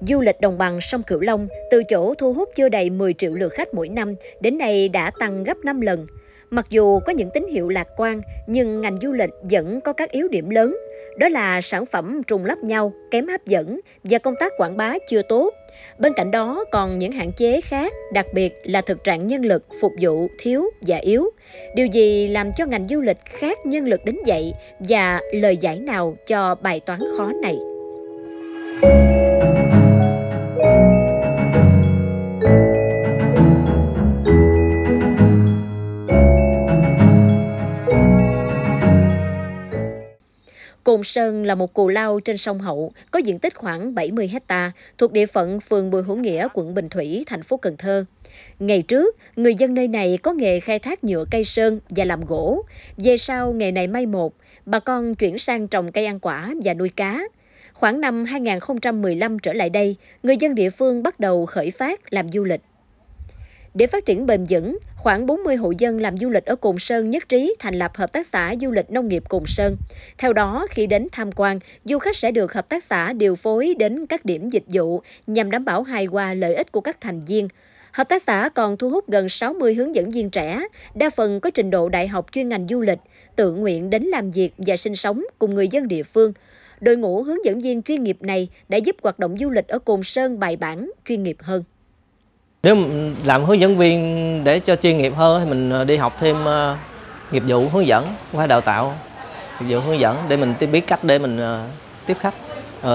Du lịch đồng bằng sông Cửu Long từ chỗ thu hút chưa đầy 10 triệu lượt khách mỗi năm, đến nay đã tăng gấp 5 lần. Mặc dù có những tín hiệu lạc quan, nhưng ngành du lịch vẫn có các yếu điểm lớn. Đó là sản phẩm trùng lắp nhau, kém hấp dẫn và công tác quảng bá chưa tốt. Bên cạnh đó còn những hạn chế khác, đặc biệt là thực trạng nhân lực phục vụ thiếu và yếu. Điều gì làm cho ngành du lịch khác nhân lực đến vậy và lời giải nào cho bài toán khó này? Cồn Sơn là một cù lao trên sông Hậu, có diện tích khoảng 70 hecta, thuộc địa phận phường Bùi Hữu Nghĩa, quận Bình Thủy, thành phố Cần Thơ. Ngày trước, người dân nơi này có nghề khai thác nhựa cây sơn và làm gỗ. Về sau, nghề này may một, bà con chuyển sang trồng cây ăn quả và nuôi cá. Khoảng năm 2015 trở lại đây, người dân địa phương bắt đầu khởi phát làm du lịch. Để phát triển bền vững, khoảng 40 hộ dân làm du lịch ở Cồn Sơn nhất trí thành lập Hợp tác xã Du lịch Nông nghiệp Cồn Sơn. Theo đó, khi đến tham quan, du khách sẽ được hợp tác xã điều phối đến các điểm dịch vụ nhằm đảm bảo hài hòa lợi ích của các thành viên. Hợp tác xã còn thu hút gần 60 hướng dẫn viên trẻ, đa phần có trình độ đại học chuyên ngành du lịch, tự nguyện đến làm việc và sinh sống cùng người dân địa phương. Đội ngũ hướng dẫn viên chuyên nghiệp này đã giúp hoạt động du lịch ở Cồn Sơn bài bản, chuyên nghiệp hơn. Nếu làm hướng dẫn viên để cho chuyên nghiệp hơn thì mình ờ, đi học thêm ờ, nghiệp vụ hướng dẫn, qua đào tạo nghiệp vụ hướng dẫn để mình biết cách để mình ờ, tiếp khách,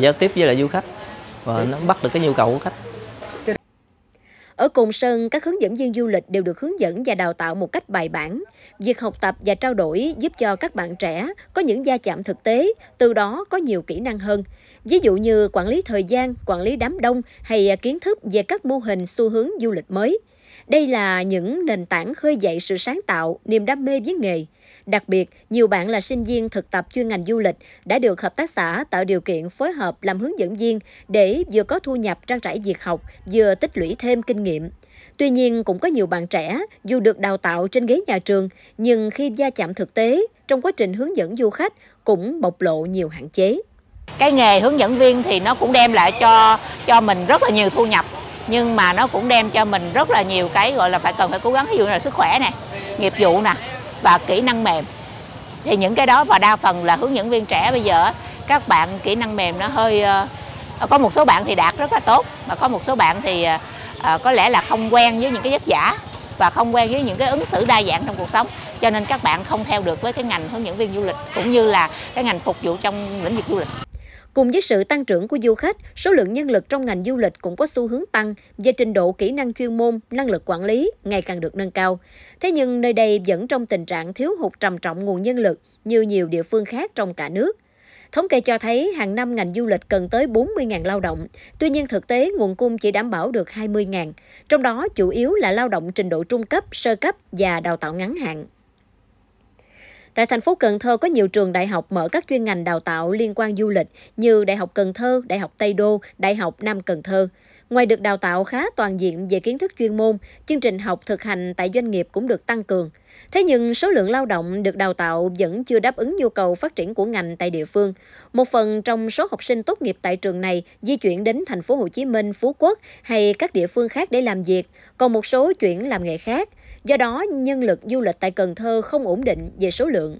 giao tiếp với lại du khách và nó bắt được cái nhu cầu của khách. Ở Cồn Sơn, các hướng dẫn viên du lịch đều được hướng dẫn và đào tạo một cách bài bản. Việc học tập và trao đổi giúp cho các bạn trẻ có những gia chạm thực tế, từ đó có nhiều kỹ năng hơn. Ví dụ như quản lý thời gian, quản lý đám đông hay kiến thức về các mô hình xu hướng du lịch mới. Đây là những nền tảng khơi dậy sự sáng tạo, niềm đam mê với nghề. Đặc biệt, nhiều bạn là sinh viên thực tập chuyên ngành du lịch đã được hợp tác xã tạo điều kiện phối hợp làm hướng dẫn viên để vừa có thu nhập trang trải việc học, vừa tích lũy thêm kinh nghiệm. Tuy nhiên, cũng có nhiều bạn trẻ dù được đào tạo trên ghế nhà trường, nhưng khi gia chạm thực tế, trong quá trình hướng dẫn du khách cũng bộc lộ nhiều hạn chế. Cái nghề hướng dẫn viên thì nó cũng đem lại cho cho mình rất là nhiều thu nhập nhưng mà nó cũng đem cho mình rất là nhiều cái gọi là phải cần phải cố gắng ví dụ như là sức khỏe nè nghiệp vụ nè và kỹ năng mềm. Thì những cái đó và đa phần là hướng dẫn viên trẻ. Bây giờ các bạn kỹ năng mềm nó hơi ờ, ờ, có một số bạn thì đạt rất là tốt, mà có một số bạn thì ờ, có lẽ là không quen với những cái giấc giả và không quen với những cái ứng xử đa dạng trong cuộc sống. Cho nên các bạn không theo được với cái ngành hướng dẫn viên du lịch cũng như là cái ngành phục vụ trong lĩnh vực du lịch. Cùng với sự tăng trưởng của du khách, số lượng nhân lực trong ngành du lịch cũng có xu hướng tăng và trình độ kỹ năng chuyên môn, năng lực quản lý ngày càng được nâng cao. Thế nhưng nơi đây vẫn trong tình trạng thiếu hụt trầm trọng nguồn nhân lực như nhiều địa phương khác trong cả nước. Thống kê cho thấy hàng năm ngành du lịch cần tới 40.000 lao động, tuy nhiên thực tế nguồn cung chỉ đảm bảo được 20.000, trong đó chủ yếu là lao động trình độ trung cấp, sơ cấp và đào tạo ngắn hạn. Tại thành phố Cần Thơ có nhiều trường đại học mở các chuyên ngành đào tạo liên quan du lịch như Đại học Cần Thơ, Đại học Tây Đô, Đại học Nam Cần Thơ. Ngoài được đào tạo khá toàn diện về kiến thức chuyên môn, chương trình học thực hành tại doanh nghiệp cũng được tăng cường. Thế nhưng số lượng lao động được đào tạo vẫn chưa đáp ứng nhu cầu phát triển của ngành tại địa phương. Một phần trong số học sinh tốt nghiệp tại trường này di chuyển đến thành phố Hồ Chí Minh, Phú Quốc hay các địa phương khác để làm việc, còn một số chuyển làm nghề khác. Do đó, nhân lực du lịch tại Cần Thơ không ổn định về số lượng.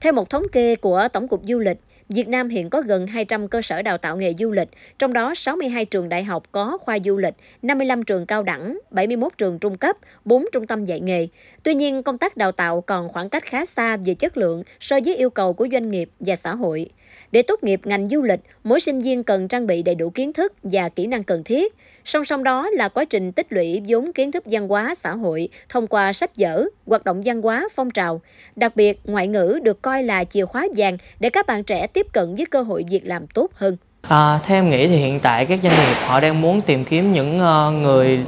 Theo một thống kê của Tổng cục Du lịch, Việt Nam hiện có gần 200 cơ sở đào tạo nghề du lịch, trong đó 62 trường đại học có khoa du lịch, 55 trường cao đẳng, 71 trường trung cấp, 4 trung tâm dạy nghề. Tuy nhiên, công tác đào tạo còn khoảng cách khá xa về chất lượng so với yêu cầu của doanh nghiệp và xã hội. Để tốt nghiệp ngành du lịch, mỗi sinh viên cần trang bị đầy đủ kiến thức và kỹ năng cần thiết. Song song đó là quá trình tích lũy vốn kiến thức văn hóa xã hội thông qua sách vở, hoạt động văn hóa phong trào. Đặc biệt, ngoại ngữ được coi là chìa khóa vàng để các bạn trẻ tiếp cận với cơ hội việc làm tốt hơn. À, theo em nghĩ thì hiện tại các doanh nghiệp họ đang muốn tìm kiếm những uh, người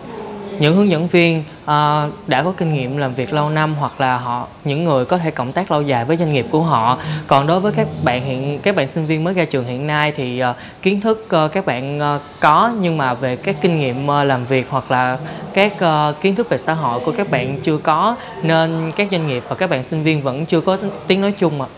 những hướng dẫn viên uh, đã có kinh nghiệm làm việc lâu năm hoặc là họ những người có thể cộng tác lâu dài với doanh nghiệp của họ. Còn đối với các bạn hiện các bạn sinh viên mới ra trường hiện nay thì uh, kiến thức uh, các bạn uh, có nhưng mà về các kinh nghiệm uh, làm việc hoặc là các uh, kiến thức về xã hội của các bạn chưa có nên các doanh nghiệp và các bạn sinh viên vẫn chưa có tiếng nói chung ạ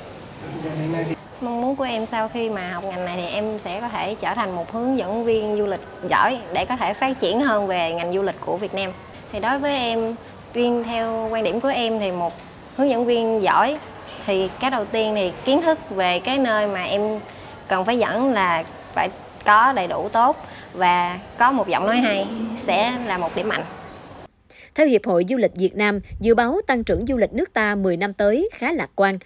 của em sau khi mà học ngành này thì em sẽ có thể trở thành một hướng dẫn viên du lịch giỏi để có thể phát triển hơn về ngành du lịch của Việt Nam. Thì đối với em, riêng theo quan điểm của em thì một hướng dẫn viên giỏi thì cái đầu tiên thì kiến thức về cái nơi mà em cần phải dẫn là phải có đầy đủ tốt và có một giọng nói hay sẽ là một điểm mạnh. Theo Hiệp hội Du lịch Việt Nam, dự báo tăng trưởng du lịch nước ta 10 năm tới khá lạc quan.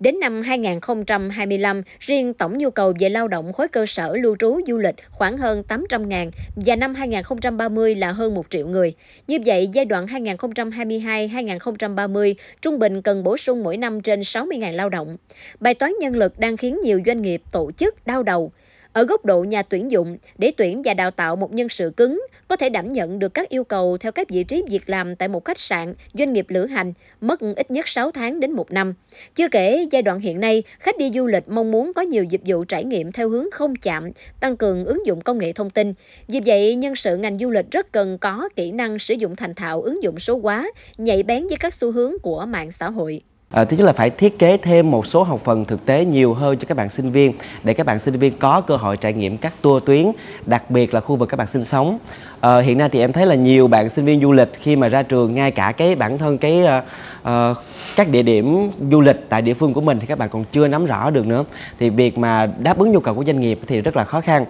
Đến năm 2025, riêng tổng nhu cầu về lao động khối cơ sở lưu trú du lịch khoảng hơn 800.000 và năm 2030 là hơn 1 triệu người. Như vậy, giai đoạn 2022-2030 trung bình cần bổ sung mỗi năm trên 60.000 lao động. Bài toán nhân lực đang khiến nhiều doanh nghiệp tổ chức đau đầu. Ở góc độ nhà tuyển dụng, để tuyển và đào tạo một nhân sự cứng, có thể đảm nhận được các yêu cầu theo các vị trí việc làm tại một khách sạn, doanh nghiệp lữ hành, mất ít nhất 6 tháng đến 1 năm. Chưa kể, giai đoạn hiện nay, khách đi du lịch mong muốn có nhiều dịch vụ trải nghiệm theo hướng không chạm, tăng cường ứng dụng công nghệ thông tin. Vì vậy, nhân sự ngành du lịch rất cần có kỹ năng sử dụng thành thạo ứng dụng số hóa, nhạy bén với các xu hướng của mạng xã hội. À, thứ nhất là phải thiết kế thêm một số học phần thực tế nhiều hơn cho các bạn sinh viên để các bạn sinh viên có cơ hội trải nghiệm các tour tuyến, đặc biệt là khu vực các bạn sinh sống. À, hiện nay thì em thấy là nhiều bạn sinh viên du lịch khi mà ra trường ngay cả cái bản thân cái uh, uh, các địa điểm du lịch tại địa phương của mình thì các bạn còn chưa nắm rõ được nữa. Thì việc mà đáp ứng nhu cầu của doanh nghiệp thì rất là khó khăn.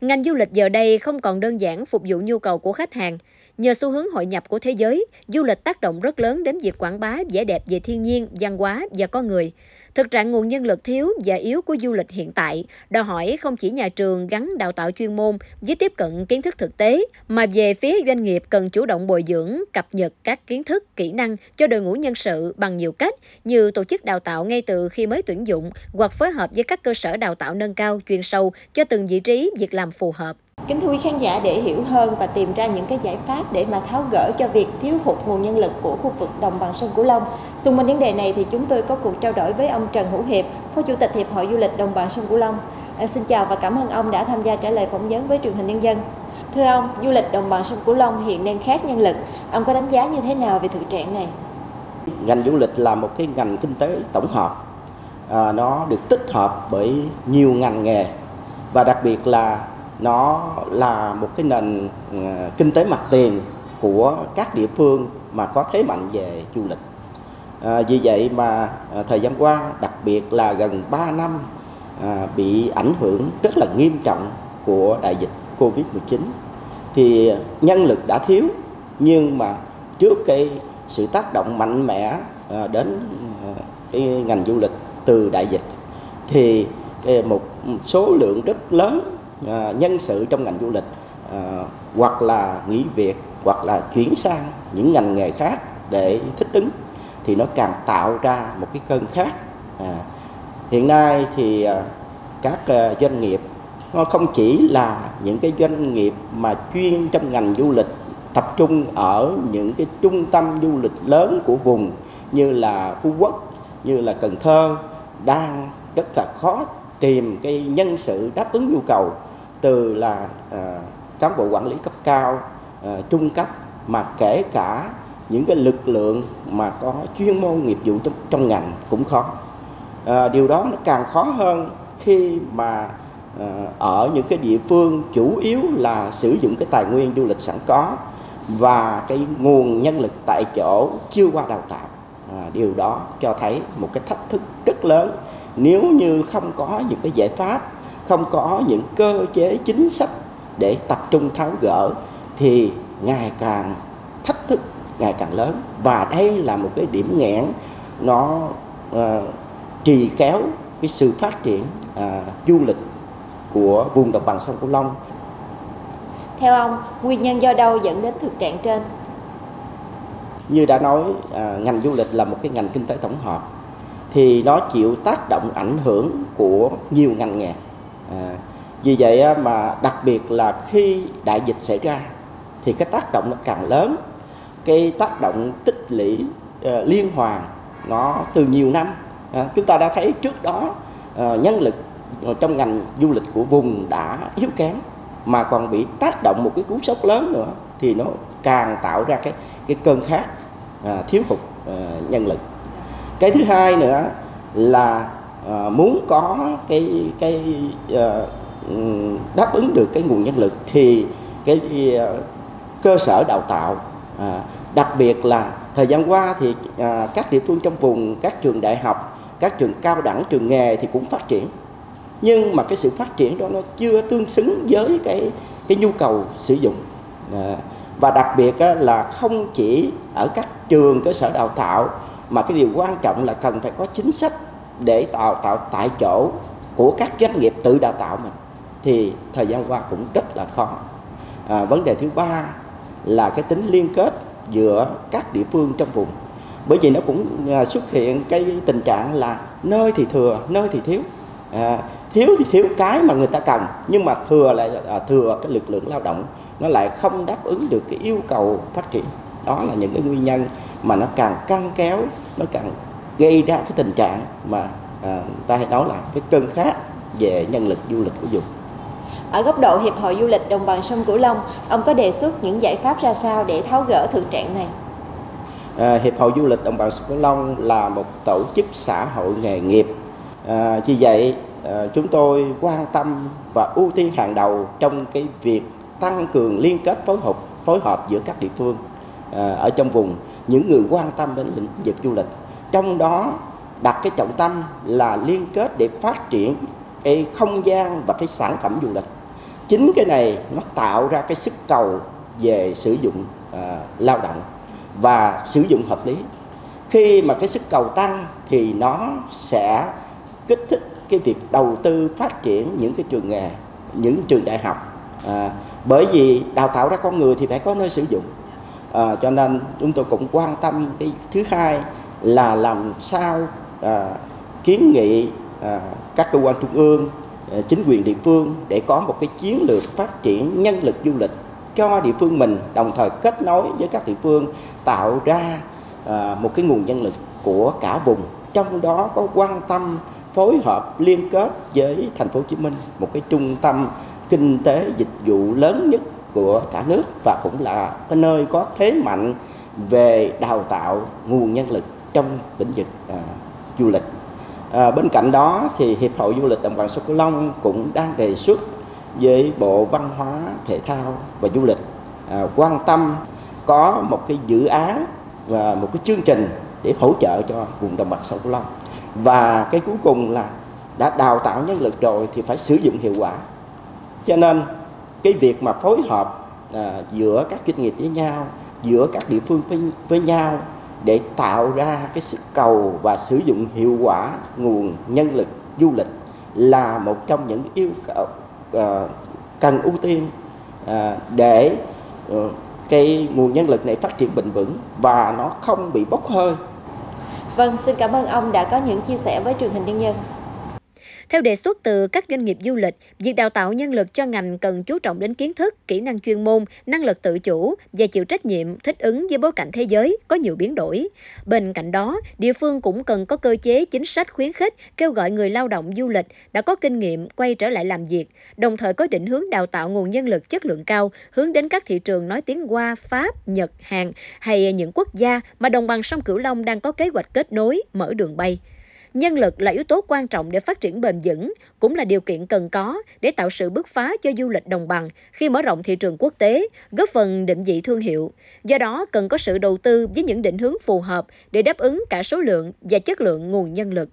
Ngành du lịch giờ đây không còn đơn giản phục vụ nhu cầu của khách hàng. Nhờ xu hướng hội nhập của thế giới, du lịch tác động rất lớn đến việc quảng bá vẻ đẹp về thiên nhiên, văn hóa và con người. Thực trạng nguồn nhân lực thiếu và yếu của du lịch hiện tại đòi hỏi không chỉ nhà trường gắn đào tạo chuyên môn với tiếp cận kiến thức thực tế, mà về phía doanh nghiệp cần chủ động bồi dưỡng, cập nhật các kiến thức, kỹ năng cho đội ngũ nhân sự bằng nhiều cách như tổ chức đào tạo ngay từ khi mới tuyển dụng hoặc phối hợp với các cơ sở đào tạo nâng cao chuyên sâu cho từng vị trí việc làm phù hợp. Kính thưa quý khán giả để hiểu hơn và tìm ra những cái giải pháp để mà tháo gỡ cho việc thiếu hụt nguồn nhân lực của khu vực đồng bằng sông Cửu Long. Xung quanh vấn đề này thì chúng tôi có cuộc trao đổi với ông Trần Hữu Hiệp, Phó Chủ tịch Hiệp hội Du lịch đồng bằng sông Cửu Long. À, xin chào và cảm ơn ông đã tham gia trả lời phỏng vấn với truyền hình nhân dân. Thưa ông, du lịch đồng bằng sông Cửu Long hiện đang khát nhân lực. Ông có đánh giá như thế nào về thực trạng này? Ngành du lịch là một cái ngành kinh tế tổng hợp. À, nó được tích hợp bởi nhiều ngành nghề và đặc biệt là nó là một cái nền ờ, kinh tế mặt tiền của các địa phương mà có thế mạnh về du lịch. À, vì vậy mà à, thời gian qua, đặc biệt là gần 3 năm à, bị ảnh hưởng rất là nghiêm trọng của đại dịch Covid-19 thì nhân lực đã thiếu nhưng mà trước cái sự tác động mạnh mẽ à, đến à, cái ngành du lịch từ đại dịch thì cái một số lượng rất lớn À, nhân sự trong ngành du lịch à, hoặc là nghỉ việc hoặc là chuyển sang những ngành nghề khác để thích ứng thì nó càng tạo ra một cái cơn khác. À, hiện nay thì à, các doanh nghiệp nó không chỉ là những cái doanh nghiệp mà chuyên trong ngành du lịch tập trung ở những cái trung tâm du lịch lớn của vùng như là Phú Quốc, như là Cần Thơ đang rất là khó tìm cái nhân sự đáp ứng nhu cầu từ là à, cán bộ quản lý cấp cao à, trung cấp mà kể cả những cái lực lượng mà có chuyên môn nghiệp vụ trong, trong ngành cũng khó. À, điều đó nó càng khó hơn khi mà à, ở những cái địa phương chủ yếu là sử dụng cái tài nguyên du lịch sẵn có và cái nguồn nhân lực tại chỗ chưa qua đào tạo. À, điều đó cho thấy một cái thách thức rất lớn. Nếu như không có những cái giải pháp không có những cơ chế chính sách để tập trung tháo gỡ thì ngày càng thách thức ngày càng lớn và đây là một cái điểm nghẽn nó uh, trì kéo cái sự phát triển uh, du lịch của vùng đồng bằng sông Cửu Long. Theo ông, nguyên nhân do đâu dẫn đến thực trạng trên? Như đã nói, uh, ngành du lịch là một cái ngành kinh tế tổng hợp thì nó chịu tác động ảnh hưởng của nhiều ngành nghề à, vì vậy mà đặc biệt là khi đại dịch xảy ra thì cái tác động nó càng lớn. Cái tác động tích lũy uh, liên hoàn nó từ nhiều năm. À, chúng ta đã thấy trước đó uh, nhân lực trong ngành du lịch của vùng đã yếu kém mà còn bị tác động một cái cú sốc lớn nữa thì nó càng tạo ra cái cái cơn khát à, thiếu hụt à, nhân lực. Cái thứ hai nữa là à, muốn có cái cái à, đáp ứng được cái nguồn nhân lực thì cái à, cơ sở đào tạo à, đặc biệt là thời gian qua thì à, các địa phương trong vùng các trường đại học các trường cao đẳng trường nghề thì cũng phát triển. Nhưng mà cái sự phát triển đó nó chưa tương xứng với cái cái nhu cầu sử dụng. À, và đặc biệt là không chỉ ở các trường cơ sở đào tạo mà cái điều quan trọng là cần phải có chính sách để tạo tạo tại chỗ của các doanh nghiệp tự đào tạo mình thì thời gian qua cũng rất là khó. À, vấn đề thứ ba là cái tính liên kết giữa các địa phương trong vùng. Bởi vì nó cũng à, xuất hiện cái tình trạng là nơi thì thừa nơi thì thiếu. À, thiếu thì thiếu cái mà người ta cần nhưng mà thừa lại à, thừa cái lực lượng lao động nó lại không đáp ứng được cái yêu cầu phát triển. Đó là những cái nguyên nhân mà nó càng căng kéo nó càng gây ra cái tình trạng mà à, ta hay nói là cái cơn khát về nhân lực du lịch của vùng ở góc độ Hiệp hội Du lịch Đồng bằng sông Cửu Long, ông có đề xuất những giải pháp ra sao để tháo gỡ thực trạng này? À, Hiệp hội Du lịch Đồng bằng sông Cửu Long là một tổ chức xã hội nghề nghiệp. À, vì vậy, à, chúng tôi quan tâm và ưu tiên hàng đầu trong cái việc tăng cường liên kết phối hợp phối hợp giữa các địa phương à, ở trong vùng những người quan tâm đến lĩnh vực du lịch trong đó đặt cái trọng tâm là liên kết để phát triển cái không gian và cái sản phẩm du lịch. Chính cái này nó tạo ra cái sức cầu về sử dụng à, lao động và sử dụng hợp lý. Khi mà cái sức cầu tăng thì nó sẽ kích thích cái việc đầu tư phát triển những cái trường nghề những trường đại học à, bởi vì đào tạo ra con người thì phải có nơi sử dụng. À, cho nên chúng tôi cũng quan tâm cái thứ hai là làm sao à, kiến nghị à, các cơ quan trung ương à, chính quyền địa phương để có một cái chiến lược phát triển nhân lực du lịch cho địa phương mình đồng thời kết nối với các địa phương tạo ra à, một cái nguồn nhân lực của cả vùng. Trong đó có quan tâm phối hợp liên kết với thành phố Hồ Chí Minh một cái trung tâm kinh tế dịch vụ lớn nhất của cả nước và cũng là cái nơi có thế mạnh về đào tạo nguồn nhân lực trong lĩnh vực à, du lịch. À, bên cạnh đó thì Hiệp hội Du lịch Đồng bằng sông Cửu Long cũng đang đề xuất với Bộ Văn hóa, Thể thao và Du lịch à, quan tâm có một cái dự án và một cái chương trình để hỗ trợ cho vùng đồng bằng sông Cửu Long. Và cái cuối cùng là đã đào tạo nhân lực rồi thì phải sử dụng hiệu quả. Cho nên cái việc mà phối hợp à, giữa các doanh nghiệp với nhau, giữa các địa phương với, với nhau để tạo ra cái sức cầu và sử dụng hiệu quả nguồn nhân lực du lịch là một trong những yêu cầu uh, cần ưu tiên uh, để uh, cái nguồn nhân lực này phát triển bền vững và nó không bị bốc hơi. Vâng, xin cảm ơn ông đã có những chia sẻ với truyền hình nhân dân. Theo đề xuất từ các doanh nghiệp du lịch, việc đào tạo nhân lực cho ngành cần chú trọng đến kiến thức, kỹ năng chuyên môn, năng lực tự chủ và chịu trách nhiệm thích ứng với bối cảnh thế giới có nhiều biến đổi. Bên cạnh đó, địa phương cũng cần có cơ chế chính sách khuyến khích kêu gọi người lao động du lịch đã có kinh nghiệm quay trở lại làm việc, đồng thời có định hướng đào tạo nguồn nhân lực chất lượng cao hướng đến các thị trường nói tiếng Hoa, Pháp, Nhật, Hàn hay những quốc gia mà đồng bằng sông Cửu Long đang có kế hoạch kết nối, mở đường bay. Nhân lực là yếu tố quan trọng để phát triển bền vững, cũng là điều kiện cần có để tạo sự bứt phá cho du lịch đồng bằng khi mở rộng thị trường quốc tế, góp phần định vị thương hiệu. Do đó, cần có sự đầu tư với những định hướng phù hợp để đáp ứng cả số lượng và chất lượng nguồn nhân lực.